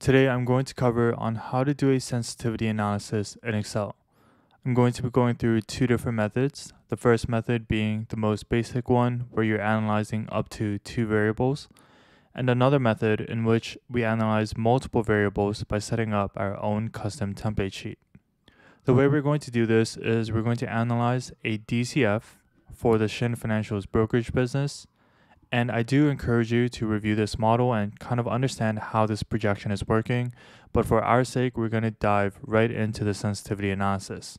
Today I'm going to cover on how to do a sensitivity analysis in Excel. I'm going to be going through two different methods. The first method being the most basic one where you're analyzing up to two variables and another method in which we analyze multiple variables by setting up our own custom template sheet. The way mm-hmm. we're going to do this is we're going to analyze a DCF for the Shin Financials brokerage business and I do encourage you to review this model and kind of understand how this projection is working. But for our sake, we're going to dive right into the sensitivity analysis.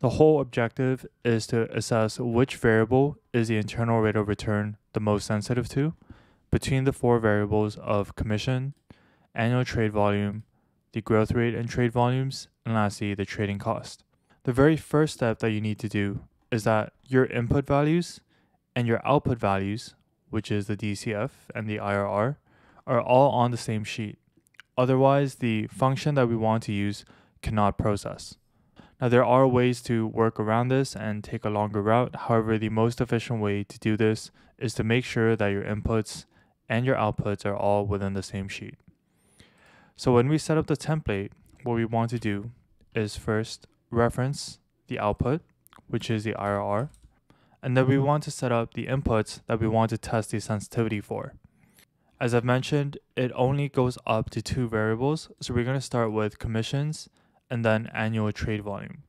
The whole objective is to assess which variable is the internal rate of return the most sensitive to between the four variables of commission, annual trade volume, the growth rate and trade volumes, and lastly, the trading cost. The very first step that you need to do is that your input values and your output values which is the DCF and the IRR, are all on the same sheet. Otherwise, the function that we want to use cannot process. Now, there are ways to work around this and take a longer route. However, the most efficient way to do this is to make sure that your inputs and your outputs are all within the same sheet. So when we set up the template, what we want to do is first reference the output, which is the IRR, and then we mm-hmm. want to set up the inputs that we want to test the sensitivity for. As I've mentioned, it only goes up to two variables, so we're going to start with commissions and then annual trade volume.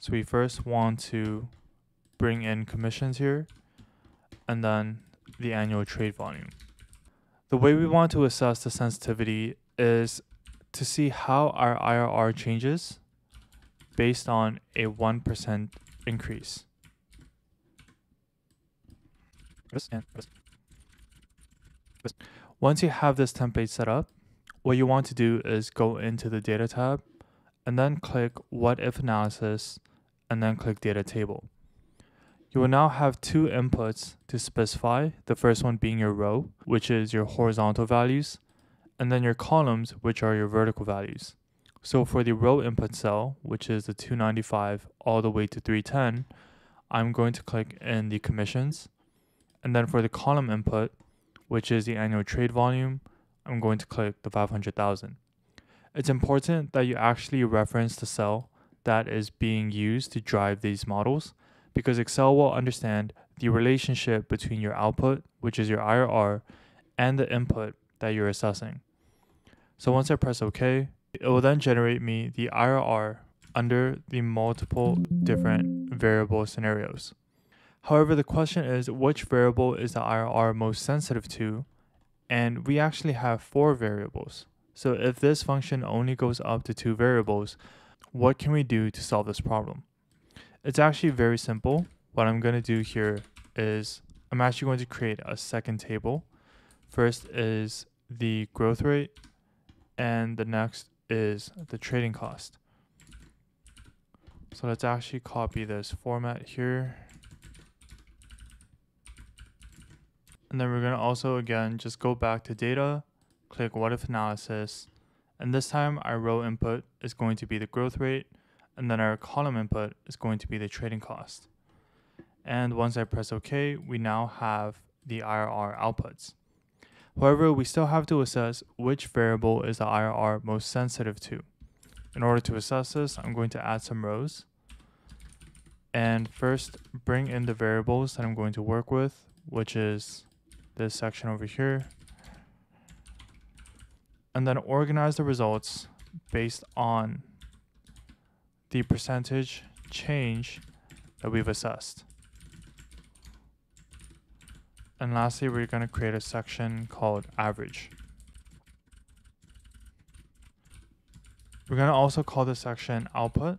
So we first want to bring in commissions here and then the annual trade volume. The way we want to assess the sensitivity is to see how our IRR changes based on a 1% increase and Once you have this template set up, what you want to do is go into the data tab and then click what if analysis and then click data table. You will now have two inputs to specify, the first one being your row, which is your horizontal values, and then your columns, which are your vertical values. So for the row input cell, which is the 295 all the way to 310, I'm going to click in the commissions and then for the column input, which is the annual trade volume, I'm going to click the 500,000. It's important that you actually reference the cell that is being used to drive these models because Excel will understand the relationship between your output, which is your IRR, and the input that you're assessing. So once I press OK, it will then generate me the IRR under the multiple different variable scenarios. However, the question is which variable is the IRR most sensitive to? And we actually have four variables. So if this function only goes up to two variables, what can we do to solve this problem? It's actually very simple. What I'm going to do here is I'm actually going to create a second table. First is the growth rate, and the next is the trading cost. So let's actually copy this format here And then we're going to also, again, just go back to data, click what if analysis. And this time our row input is going to be the growth rate. And then our column input is going to be the trading cost. And once I press OK, we now have the IRR outputs. However, we still have to assess which variable is the IRR most sensitive to. In order to assess this, I'm going to add some rows. And first, bring in the variables that I'm going to work with, which is this section over here. And then organize the results based on the percentage change that we've assessed. And lastly, we're going to create a section called average. We're going to also call this section output.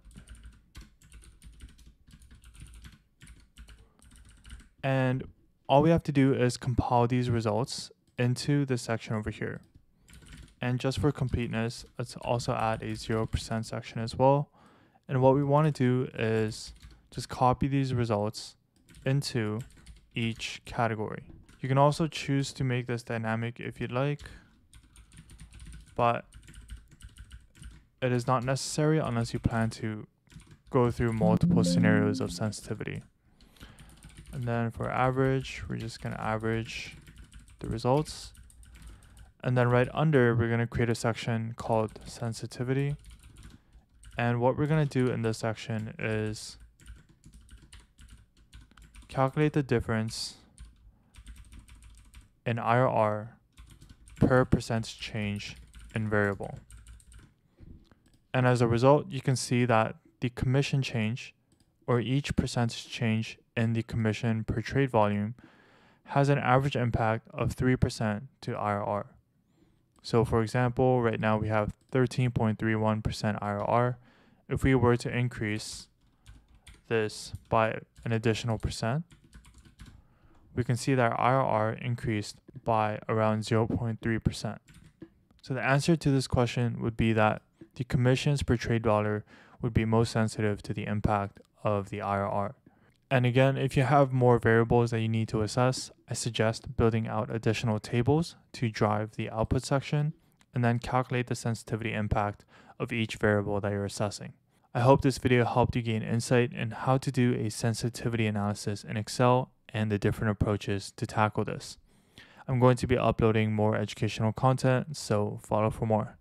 And all we have to do is compile these results into this section over here. And just for completeness, let's also add a 0% section as well. And what we want to do is just copy these results into each category. You can also choose to make this dynamic if you'd like, but it is not necessary unless you plan to go through multiple scenarios of sensitivity. And then for average, we're just going to average the results. And then right under, we're going to create a section called sensitivity. And what we're going to do in this section is calculate the difference in IRR per percent change in variable. And as a result, you can see that the commission change or each percentage change in the commission per trade volume has an average impact of 3% to IRR. So for example, right now we have 13.31% IRR. If we were to increase this by an additional percent, we can see that our IRR increased by around 0.3%. So the answer to this question would be that the commissions per trade dollar would be most sensitive to the impact of the IRR. And again, if you have more variables that you need to assess, I suggest building out additional tables to drive the output section and then calculate the sensitivity impact of each variable that you're assessing. I hope this video helped you gain insight in how to do a sensitivity analysis in Excel and the different approaches to tackle this. I'm going to be uploading more educational content, so follow for more.